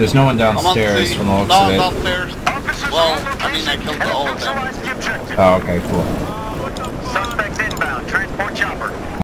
There's no one downstairs from the looks of it. Well, I mean, I killed all of them. Oh, okay, cool. Suspects inbound. Transport chopper.